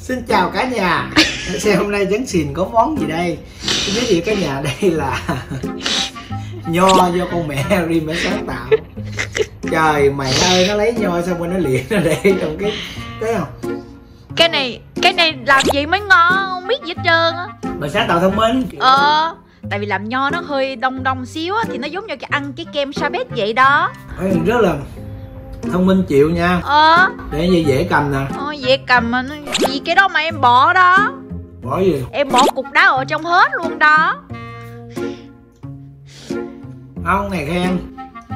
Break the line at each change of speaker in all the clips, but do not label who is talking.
Xin chào cả nhà. Xem hôm nay Trấn Xìn có món gì đây? Xin giới thiệu cả nhà đây là Nho do con mẹ Rim đã sáng tạo. Trời mày ơi nó lấy nho xong rồi nó liệt ra đây trong cái Thấy không?
Cái này Cái này làm gì mới ngon Không biết gì hết trơn á.
Mà sáng tạo thông minh
Ờ Tại vì làm nho nó hơi đông đông xíu á Thì nó giống như cái ăn cái kem Sabet vậy đó.
Rất là thông minh chịu nha.
Ờ.
Để như dễ cầm nè.
Ờ dễ cầm mà nó Gì cái đó mà em bỏ đó.
Bỏ gì?
Em bỏ cục đá ở trong hết luôn đó.
Không này khen.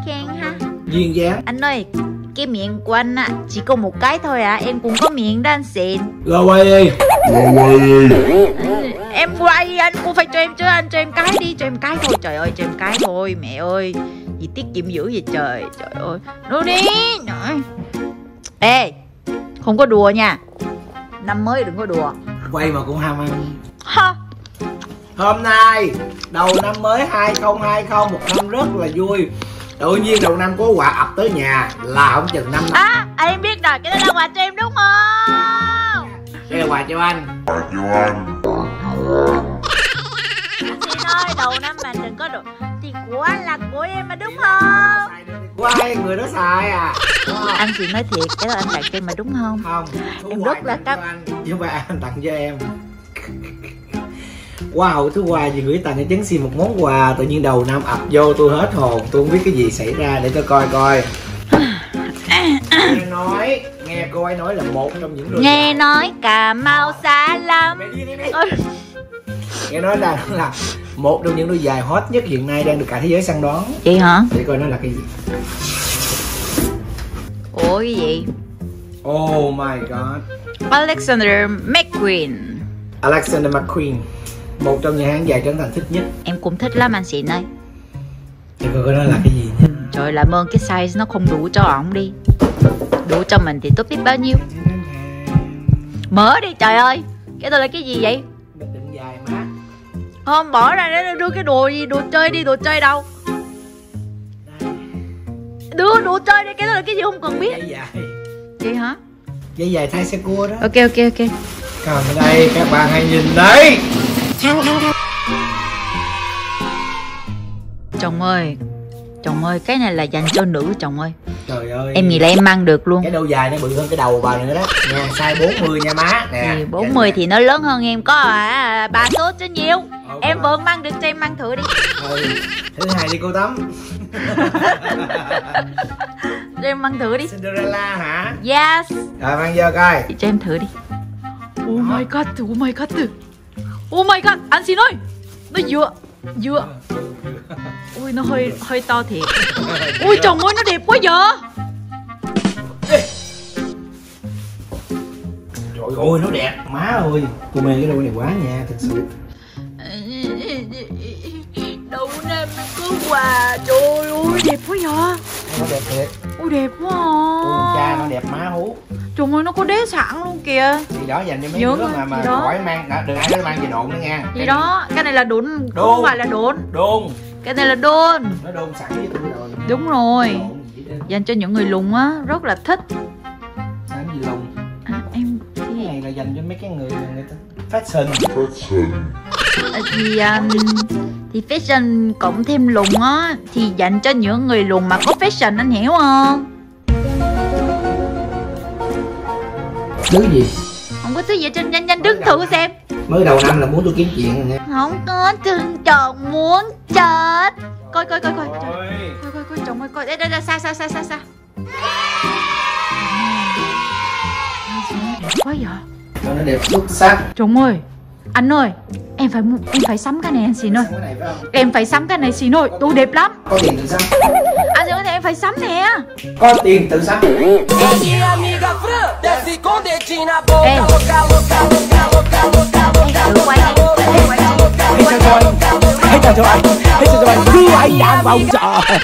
Khen ha
Duyên dáng.
Anh ơi Cái miệng của anh á Chỉ có một cái thôi à Em cũng có miệng đó anh xịn.
Rồi quay đi.
Em quay anh cũng phải cho em chứ Anh cho em cái đi Cho em cái thôi. Trời ơi cho em cái thôi Mẹ ơi Gì tiết kiệm dữ vậy trời Trời ơi. Đưa đi Trời. Ê Không có đùa nha. Năm mới đừng có đùa.
Quay mà cũng ham ăn.
Ha.
Hôm nay đầu năm mới 2020 một năm rất là vui. Tự nhiên đầu năm có quà ập tới nhà là không chừng năm năm
À em biết rồi Cái đó là quà cho em đúng không?
Đây là quà cho anh.
Anh. Xin ơi đầu năm mà đừng có đồ Thì của anh là của em mà đúng không?
Của ai? Người đó xài à?
Anh chị nói thiệt Cái đó anh tặng cho em mà đúng không?
Không
Em rất là
cho anh. Chứ không phải anh tặng cho em. Wow, thứ quà gì gửi tặng cho Trấn Xì một món quà Tự nhiên đầu năm ập vô tôi hết hồn Tôi không biết cái gì xảy ra để tôi coi coi. Nghe nói Nghe cô ấy nói là một trong những đôi
Nghe nói Cà Mau xa lắm.
Mẹ đi đi đi.
Ôi,
nghe nói là là một trong những đôi giày hot nhất hiện nay đang được cả thế giới săn đón.
Vậy hả?
Để coi nó là cái gì.
Ủa cái gì?
Oh my god.
Alexander McQueen.
Alexander McQueen một trong những hãng giày trấn thành thích nhất.
Em cũng thích lắm anh xịn ơi.
Để coi nó là cái gì nhé.
Trời làm ơn cái size nó không đủ cho ổng đi. Đủ cho mình thì tốt biết bao nhiêu. Mở đi trời ơi. Cái đó là cái gì vậy Không bỏ ra để đưa cái đồ gì Đồ chơi đi đồ chơi đâu. Đưa đồ chơi đi Cái đó là cái gì không cần biết.
Dây dài
Vậy hả?
Dây dài thay xe cua đó.
Ok ok ok.
Còn đây các bạn hãy nhìn đấy
Chồng ơi Chồng ơi cái này là dành cho nữ chồng ơi.
Trời ơi.
Em nghĩ là em mang được luôn.
Cái đôi giày nó bự hơn cái đầu bà nữa đó. Nha size 40 nha má. Nè
thì 40 thì nó lớn hơn em có à, ba số chứ nhiều.
Ờ,
Em vẫn mang được cho em mang thử đi.
Ừ. thứ hai đi cô tắm
Cho em mang thử đi.
Cinderella hả?
Yes.
Rồi mang vô coi.
Chị cho em thử đi. Oh my god, oh my god. Oh my god, anh xin ơi. Nó dựa Dựa Ui nó hơi hơi to thiệt. Ui chồng ơi nó đẹp quá vậy.
Trời ơi nó đẹp. Má ơi. Tôi mê cái đôi này quá nha thật sự.
Đâu nam có quà. Trời ơi đẹp quá vậy.
Nó đẹp thiệt.
Ui đẹp quá
Con cha
à
nó đẹp má hú.
Trời ơi nó có đế sẵn luôn kìa.
Thì đó dành cho mấy
Dướng
đứa mà mà
gì
khỏi mang đã- Đừng ai mang về độn nữa nha.
Gì đó Cái này là
Đôn.
Không phải là đốn.
Đôn
Cái này là đôn.
Nó đôn sẵn với tôi rồi?
Đúng rồi. Dành cho những người lùn á Rất là thích.
Gì
à, Em
Cái này là dành cho mấy cái người người ta fashion.
À, thì, um, thì fashion cộng thêm lùn á Thì dành cho những người lùn mà có fashion anh hiểu không?
Thứ gì?
Không có thứ gì trên nhanh nhanh đứng thử xem
Mới đầu năm là muốn tôi kiếm chuyện rồi nha.
Không có thương chồng muốn chết. Coi coi coi coi. Trời,
Ôi
Coi coi coi chồng ơi coi. Đây đây đây xa xa xa xa xa Đẹp quá vậy
Nó đẹp xuất sắc.
Chồng ơi Anh ơi Em phải em phải sắm cái này anh xin ơi.
Phải
Em phải sắm cái này xin ơi Đồ đẹp lắm.
Có tiền tự sắm.
Anh ơi em phải sắm nè.
Có tiền tự sắm.
Minha
cho anh, hết cho cho anh, đưa anh đàn vào chợ